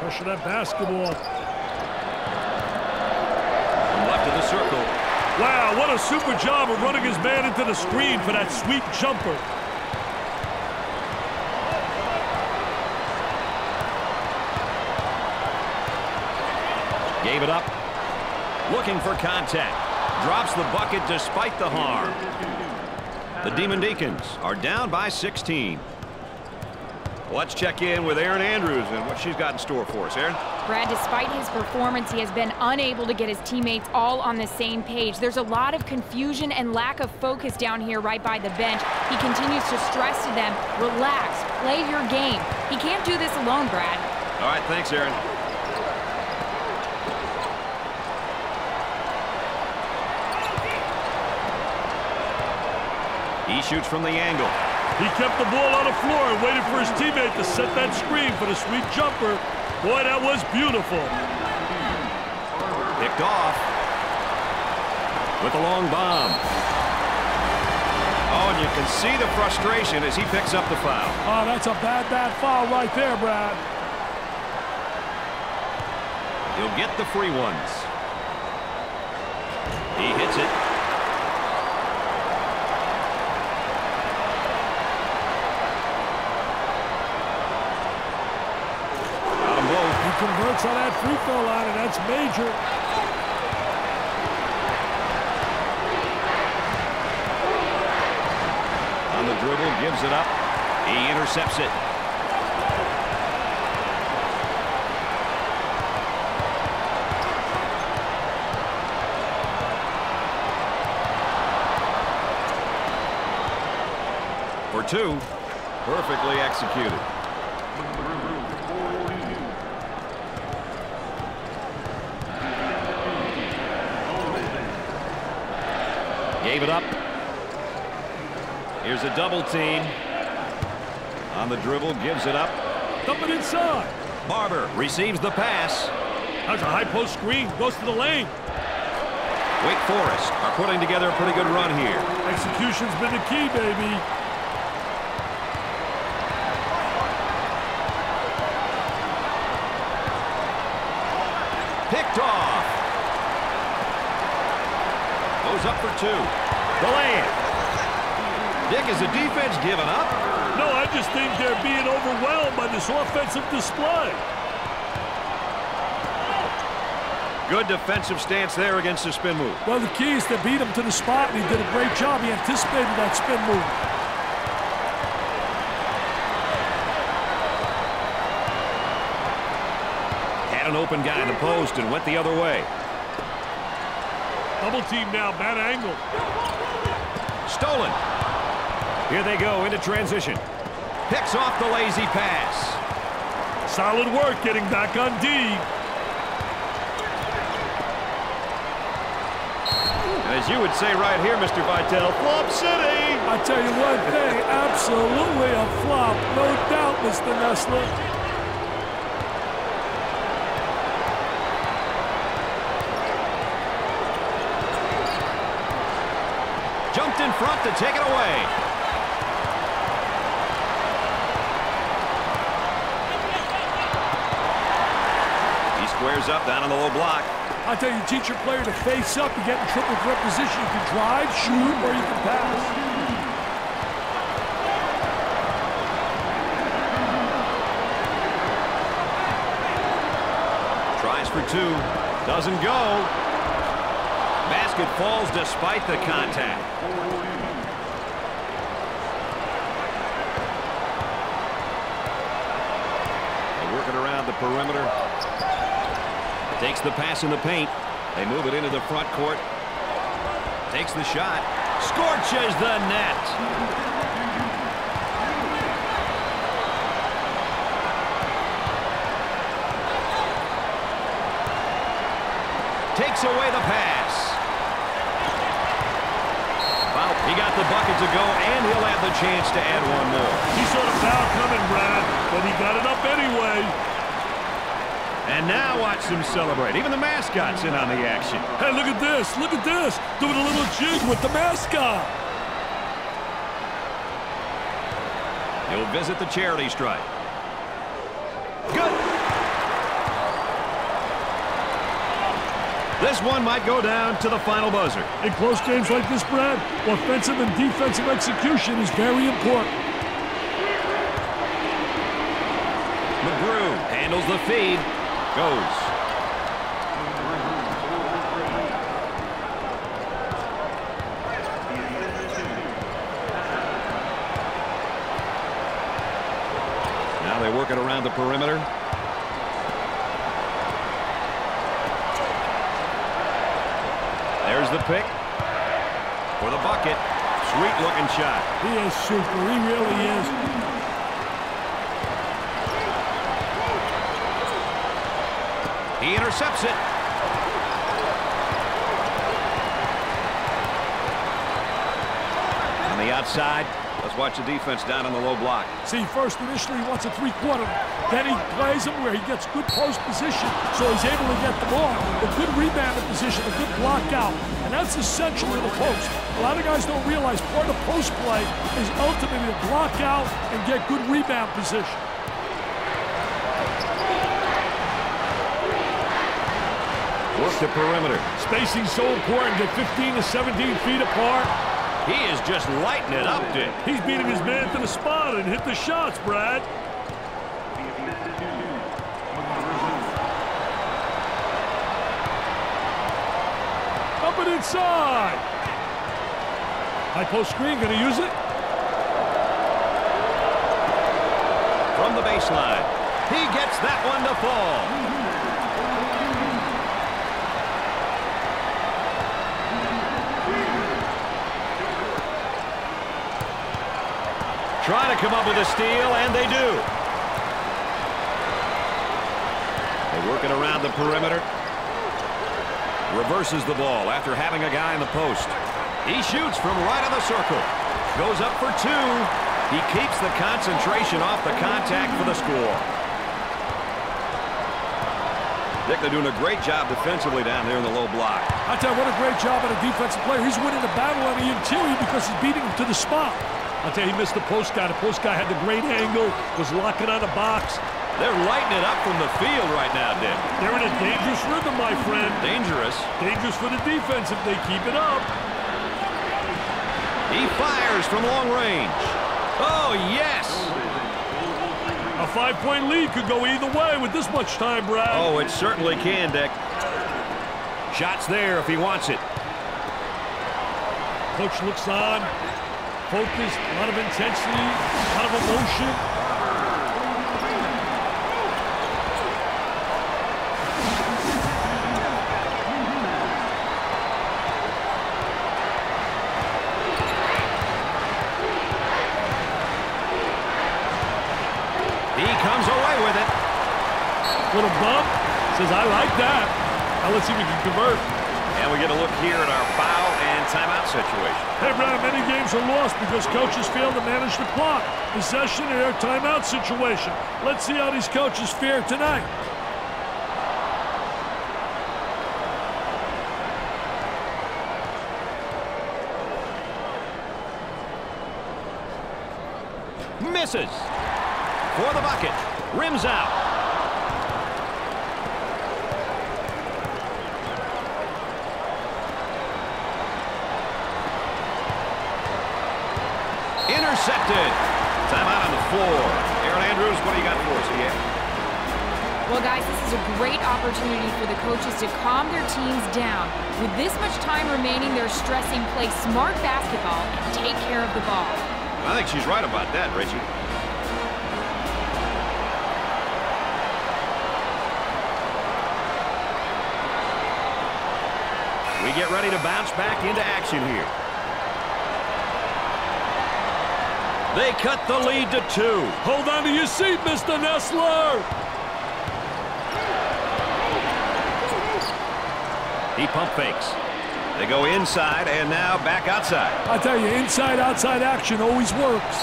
[SPEAKER 5] Pressure that basketball.
[SPEAKER 1] Left of the circle.
[SPEAKER 2] Wow, what a super job of running his man into the screen for that sweet jumper.
[SPEAKER 1] Gave it up. Looking for contact. Drops the bucket despite the harm. The Demon Deacons are down by 16. Let's check in with Erin Andrews and what she's got in store for us. Erin?
[SPEAKER 3] Brad, despite his performance, he has been unable to get his teammates all on the same page. There's a lot of confusion and lack of focus down here right by the bench. He continues to stress to them, relax, play your game. He can't do this alone, Brad.
[SPEAKER 1] All right, thanks, Erin. He shoots from the angle.
[SPEAKER 2] He kept the ball on the floor and waited for his teammate to set that screen for the sweet jumper. Boy, that was beautiful.
[SPEAKER 1] Picked off. With a long bomb. Oh, and you can see the frustration as he picks up the foul.
[SPEAKER 5] Oh, that's a bad, bad foul right there, Brad.
[SPEAKER 1] He'll get the free ones. He hits it. Got them both.
[SPEAKER 5] Converts on that free throw line, and that's major.
[SPEAKER 1] On the dribble, gives it up. He intercepts it. For two, perfectly executed. It up. Here's a double team. On the dribble, gives it up.
[SPEAKER 2] Dump it inside.
[SPEAKER 1] Barber receives the pass.
[SPEAKER 2] That's a high post screen. Goes to the lane.
[SPEAKER 1] Wake Forest are putting together a pretty good run here.
[SPEAKER 2] Execution's been the key, baby.
[SPEAKER 1] Picked off. Goes up for two. The layup. Dick, is the defense giving up?
[SPEAKER 2] No, I just think they're being overwhelmed by this offensive display.
[SPEAKER 1] Good defensive stance there against the spin move.
[SPEAKER 5] Well, the key is to beat him to the spot, and he did a great job. He anticipated that spin move.
[SPEAKER 1] Had an open guy in the post and went the other way.
[SPEAKER 2] Double team now, bad angle.
[SPEAKER 1] Stolen. Here they go into transition. Picks off the lazy pass.
[SPEAKER 2] Solid work getting back on D.
[SPEAKER 1] As you would say right here, Mr. Vitale, Flop City.
[SPEAKER 5] I tell you one thing, absolutely a flop. No doubt, Mr. Nessler.
[SPEAKER 1] Jumped in front to take it away. He squares up down on the low block.
[SPEAKER 5] I tell you, teach your player to face up. and get in triple threat position. You can drive, shoot, or you can pass.
[SPEAKER 1] Tries for two. Doesn't go. Basket falls despite the contact. They're working around the perimeter. Takes the pass in the paint. They move it into the front court. Takes the shot. Scorches the net. Takes away the pass. Well, he got the bucket to go, and he'll have the chance to add one more.
[SPEAKER 2] He saw the foul coming, Brad, but he got it up anyway.
[SPEAKER 4] And now watch them celebrate. Even the mascot's in on the action.
[SPEAKER 2] Hey, look at this. Look at this. Doing a little jig with the mascot.
[SPEAKER 1] He'll visit the charity stripe. Good. This one might go down to the final buzzer.
[SPEAKER 2] In close games like this, Brad, offensive and defensive execution is very important.
[SPEAKER 1] McGrew handles the feed. Goes. Now they work it around the perimeter. There's the pick for the bucket. Sweet looking shot.
[SPEAKER 2] He is super. He really is.
[SPEAKER 1] He intercepts it. On the outside, let's watch the defense down on the low block.
[SPEAKER 5] See, first initially he wants a three-quarter. Then he plays him where he gets good post position, so he's able to get the ball. A good rebound position, a good block out. And that's essential in the post. A lot of guys don't realize part of post play is ultimately to block out and get good rebound position.
[SPEAKER 1] The perimeter.
[SPEAKER 2] Spacing so important. Get 15 to 17 feet apart.
[SPEAKER 1] He is just lighting it up, Dick.
[SPEAKER 2] He's beating his man to the spot and hit the shots, Brad. Up and inside. High post screen, gonna use it?
[SPEAKER 1] From the baseline. He gets that one to fall. Trying to come up with a steal, and they do. They work it around the perimeter. Reverses the ball after having a guy in the post. He shoots from right of the circle. Goes up for two. He keeps the concentration off the contact for the score. Dick, they're doing a great job defensively down there in the low block.
[SPEAKER 5] I tell you, what a great job at a defensive player. He's winning the battle on the interior because he's beating him to the spot.
[SPEAKER 2] I'll tell you, he missed the post guy. The post guy had the great angle, was locking on the box.
[SPEAKER 1] They're lighting it up from the field right now, Dick.
[SPEAKER 2] They're in a dangerous rhythm, my friend.
[SPEAKER 1] Dangerous.
[SPEAKER 2] Dangerous for the defense if they keep it up.
[SPEAKER 1] He fires from long range. Oh, yes.
[SPEAKER 2] A five-point lead could go either way with this much time, Brad.
[SPEAKER 1] Oh, it certainly can, Dick. Shots there if he wants it.
[SPEAKER 2] Coach looks on. Focused, a lot of intensity, a lot of emotion.
[SPEAKER 1] He comes away with it.
[SPEAKER 2] Little bump. Says, I like that. Now let's see if we can convert.
[SPEAKER 1] And we get a look here at our foul and timeout situation.
[SPEAKER 2] Hey, Brad, many games are lost because coaches fail to manage the clock. Possession or timeout situation. Let's see how these coaches fare tonight.
[SPEAKER 1] Misses. For the bucket. Rims out. Intercepted. Timeout on the floor. Erin Andrews, what do you got for us here?
[SPEAKER 3] Well, guys, this is a great opportunity for the coaches to calm their teams down. With this much time remaining, they're stressing play smart basketball and take care of the ball.
[SPEAKER 1] I think she's right about that, Reggie. We get ready to bounce back into action here. They cut the lead to two.
[SPEAKER 2] Hold on to your seat, Mr. Nessler.
[SPEAKER 1] He pump fakes. They go inside and now back outside.
[SPEAKER 5] I tell you, inside-outside action always works.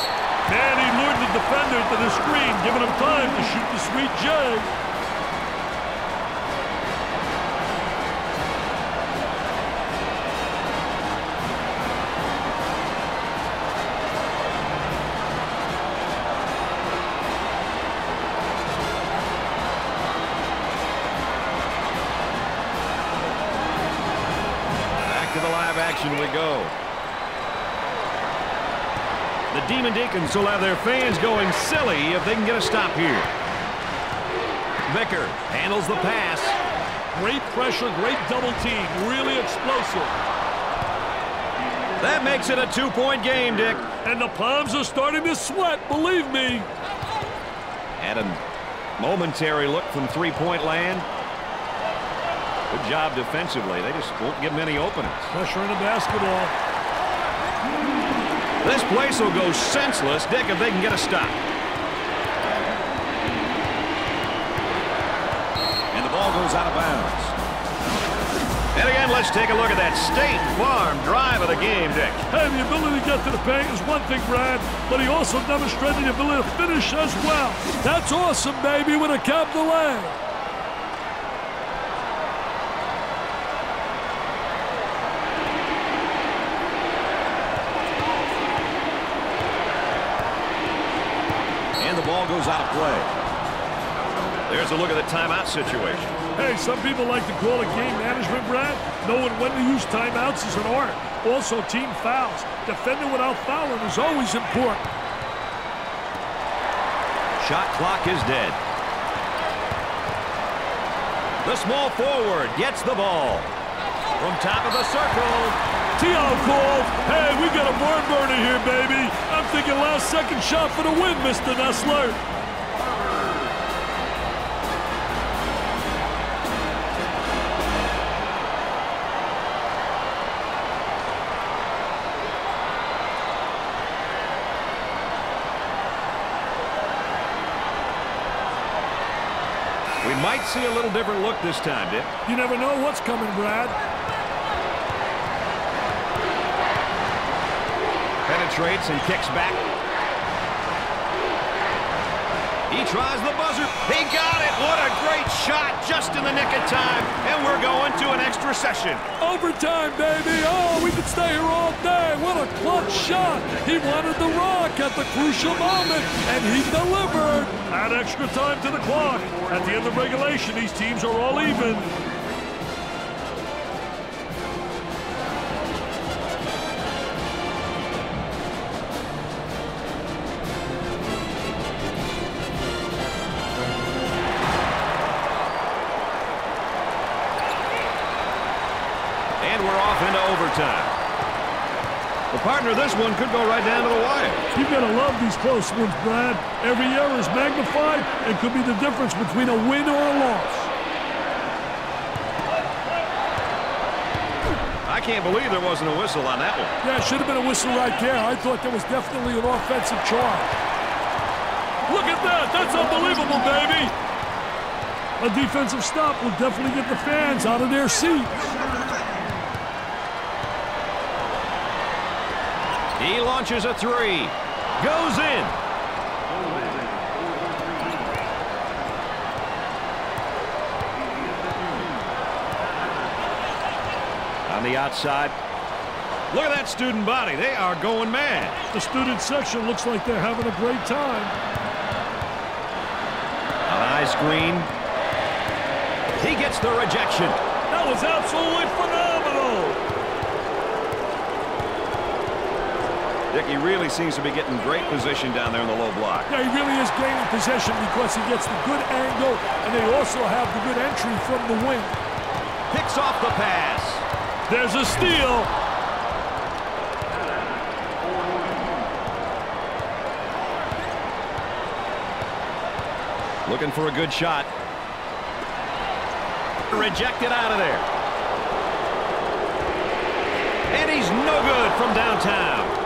[SPEAKER 2] Man, he lured the defender to the screen, giving him time to shoot the sweet J.
[SPEAKER 1] action we go. The Demon Deacons will have their fans going silly if they can get a stop here. Vicker handles the pass.
[SPEAKER 2] Great pressure, great double team. Really explosive.
[SPEAKER 1] That makes it a two-point game, Dick.
[SPEAKER 2] And the Palms are starting to sweat, believe me.
[SPEAKER 1] And a momentary look from three-point land. Good job defensively. They just won't get many openings.
[SPEAKER 2] Pressure in the basketball.
[SPEAKER 1] This place will go senseless, Dick, if they can get a stop. And the ball goes out of bounds. And again, let's take a look at that State Farm drive of the game, Dick.
[SPEAKER 2] Hey, the ability to get to the paint is one thing, Brad, but he also demonstrated the ability to finish as well.
[SPEAKER 5] That's awesome, baby, with a capital A.
[SPEAKER 1] goes out of play. There's a look at the timeout situation.
[SPEAKER 2] Hey, some people like to call it game management, Brad. Knowing when to use timeouts is an art. Also, team fouls. Defending without fouling is always important.
[SPEAKER 1] Shot clock is dead. The small forward gets the ball. From top of the circle.
[SPEAKER 2] T.O. called. Hey, we got a barn burner here, baby. I'm thinking last second shot for the win, Mr. Nessler.
[SPEAKER 1] See a little different look this time, Dick.
[SPEAKER 2] You never know what's coming, Brad.
[SPEAKER 1] Penetrates and kicks back. He tries the buzzer. He got it. What a great shot just in the nick of time. And we're going to an extra session.
[SPEAKER 5] Overtime, baby. Oh, we could stay here all day. What a clutch shot. He wanted the rock at the crucial moment, and he delivered.
[SPEAKER 2] Add extra time to the clock. At the end of regulation, these teams are all even.
[SPEAKER 1] Partner, this one could go right down to the wire.
[SPEAKER 2] You've got to love these close ones, Brad. Every error is magnified and could be the difference between a win or a loss.
[SPEAKER 1] I can't believe there wasn't a whistle on that one.
[SPEAKER 5] Yeah, it should have been a whistle right there. I thought there was definitely an offensive charge.
[SPEAKER 2] Look at that. That's unbelievable, baby. A defensive stop will definitely get the fans out of their seats.
[SPEAKER 1] He launches a three. Goes in. On the outside. Look at that student body. They are going mad.
[SPEAKER 2] The student section looks like they're having a great time.
[SPEAKER 1] A high screen. He gets the rejection.
[SPEAKER 2] That was absolutely phenomenal.
[SPEAKER 1] Dick, he really seems to be getting great position down there in the low block.
[SPEAKER 5] Yeah, he really is gaining possession because he gets the good angle, and they also have the good entry from the wing.
[SPEAKER 1] Picks off the pass.
[SPEAKER 2] There's a steal.
[SPEAKER 1] Looking for a good shot. Rejected out of there. And he's no good from downtown.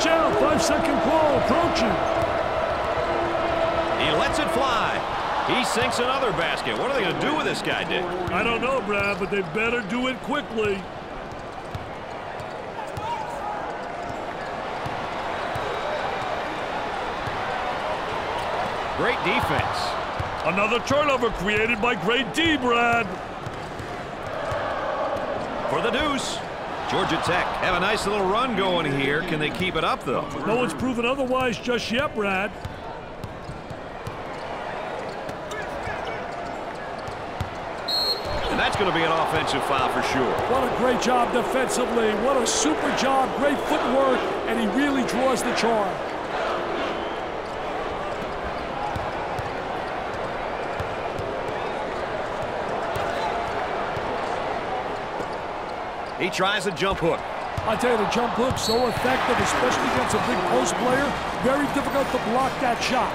[SPEAKER 5] Watch five-second call approaching.
[SPEAKER 1] He lets it fly. He sinks another basket. What are they going to do with this guy, Dick?
[SPEAKER 2] I don't know, Brad, but they better do it quickly.
[SPEAKER 1] Great defense.
[SPEAKER 2] Another turnover created by great D, Brad.
[SPEAKER 1] For the deuce. Georgia Tech have a nice little run going here. Can they keep it up, though?
[SPEAKER 2] No one's proven otherwise just yet, Brad.
[SPEAKER 1] And that's going to be an offensive foul for sure.
[SPEAKER 5] What a great job defensively. What a super job. Great footwork, and he really draws the charge.
[SPEAKER 1] He tries a jump hook.
[SPEAKER 5] I tell you, the jump hook so effective, especially against a big post player. Very difficult to block that shot.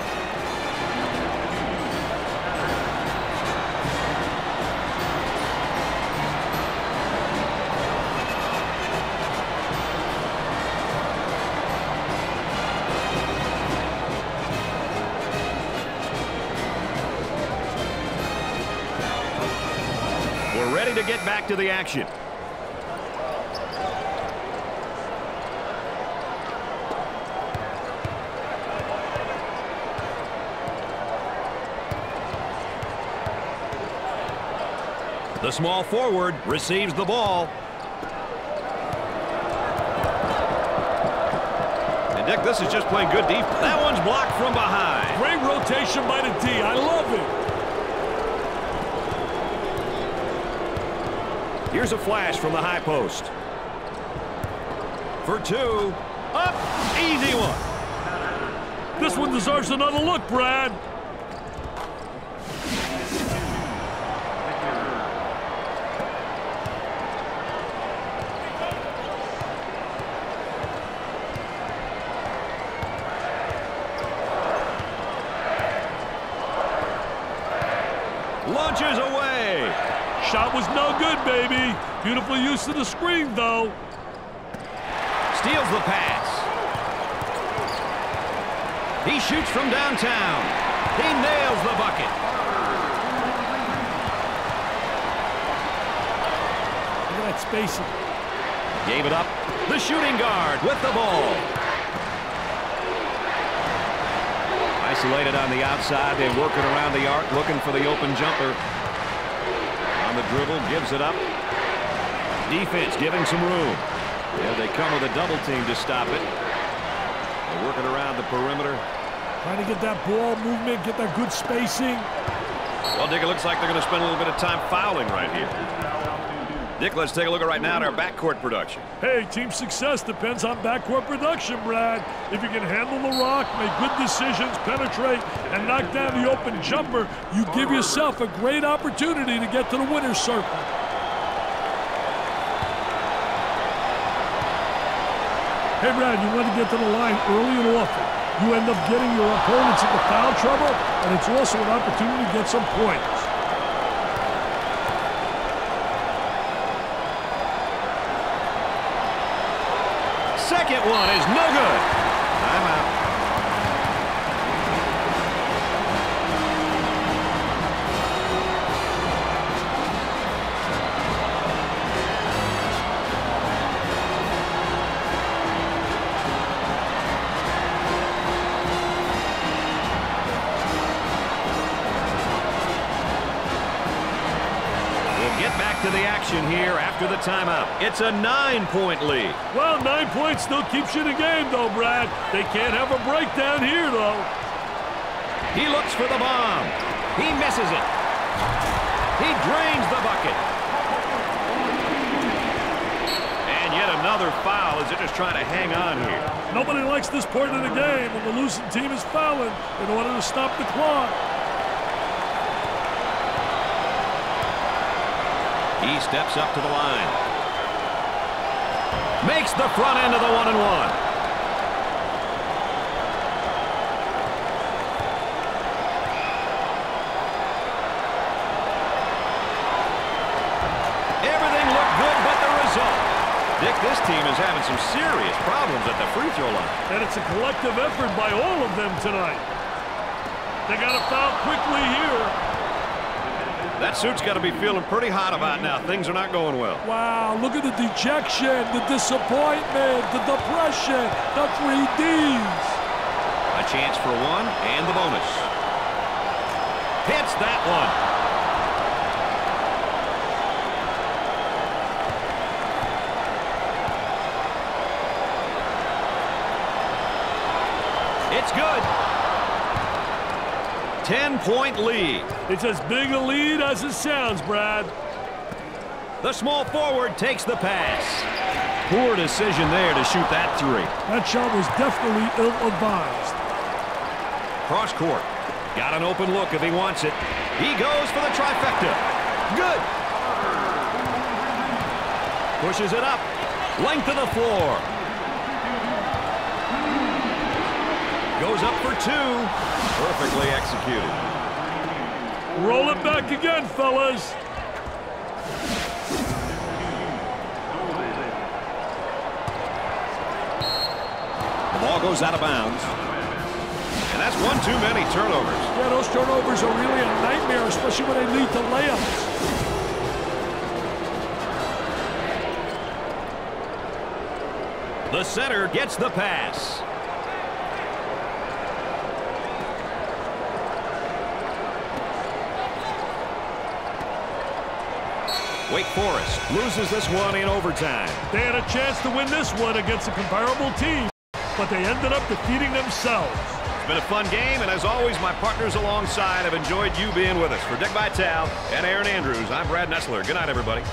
[SPEAKER 1] We're ready to get back to the action. The small forward receives the ball. And Dick, this is just playing good defense. That one's blocked from behind.
[SPEAKER 2] Great rotation by the D. I love it.
[SPEAKER 1] Here's a flash from the high post. For two. Up. Easy one.
[SPEAKER 2] This one deserves another look, Brad.
[SPEAKER 1] Launches away.
[SPEAKER 2] Shot was no good, baby. Beautiful use of the screen, though.
[SPEAKER 1] Steals the pass. He shoots from downtown. He nails the bucket.
[SPEAKER 5] Look at that spacing.
[SPEAKER 1] Gave it up. The shooting guard with the ball. Isolated on the outside. They're working around the arc, looking for the open jumper. On the dribble, gives it up. Defense giving some room. Yeah, they come with a double team to stop it. They're working around the perimeter.
[SPEAKER 5] Trying to get that ball movement, get that good spacing.
[SPEAKER 1] Well, Dick, it looks like they're going to spend a little bit of time fouling right here. Dick, let's take a look at right now at our backcourt production.
[SPEAKER 2] Hey, team success depends on backcourt production, Brad. If you can handle the rock, make good decisions, penetrate, and knock down the open jumper, you give yourself a great opportunity to get to the winner's circle. Hey, Brad, you want to get to the line early and often. You end up getting your opponents into foul trouble, and it's also an opportunity to get some points.
[SPEAKER 1] Second one is no good. After the timeout. It's a nine-point lead.
[SPEAKER 2] Well, nine points still keeps you in the game, though, Brad. They can't have a breakdown here, though.
[SPEAKER 1] He looks for the bomb. He misses it. He drains the bucket. And yet another foul as they're just trying to hang on here.
[SPEAKER 2] Nobody likes this point of the game when the losing team is fouling in order to stop the clock.
[SPEAKER 1] steps up to the line. Makes the front end of the one and one. Everything looked good but the result. Dick, this team is having some serious problems at the free throw line.
[SPEAKER 2] And it's a collective effort by all of them tonight. They got to foul quickly here.
[SPEAKER 1] That suit's got to be feeling pretty hot about now. Things are not going well.
[SPEAKER 5] Wow, look at the dejection, the disappointment, the depression, the three Ds.
[SPEAKER 1] A chance for one and the bonus. Hits that one. It's good. 10-point lead.
[SPEAKER 2] It's as big a lead as it sounds, Brad.
[SPEAKER 1] The small forward takes the pass. Poor decision there to shoot that three.
[SPEAKER 5] That shot was definitely ill-advised.
[SPEAKER 1] Cross court. Got an open look if he wants it. He goes for the trifecta. Good. Pushes it up. Length of the floor. Goes up for two. Perfectly executed.
[SPEAKER 2] Roll it back again, fellas.
[SPEAKER 1] The ball goes out of bounds. And that's one too many turnovers.
[SPEAKER 5] Yeah, those turnovers are really a nightmare, especially when they lead to layups.
[SPEAKER 1] The center gets the pass. Wake Forest loses this one in overtime.
[SPEAKER 2] They had a chance to win this one against a comparable team, but they ended up defeating themselves.
[SPEAKER 1] It's been a fun game, and as always, my partners alongside have enjoyed you being with us. For Dick Vitale and Erin Andrews, I'm Brad Nessler. Good night, everybody.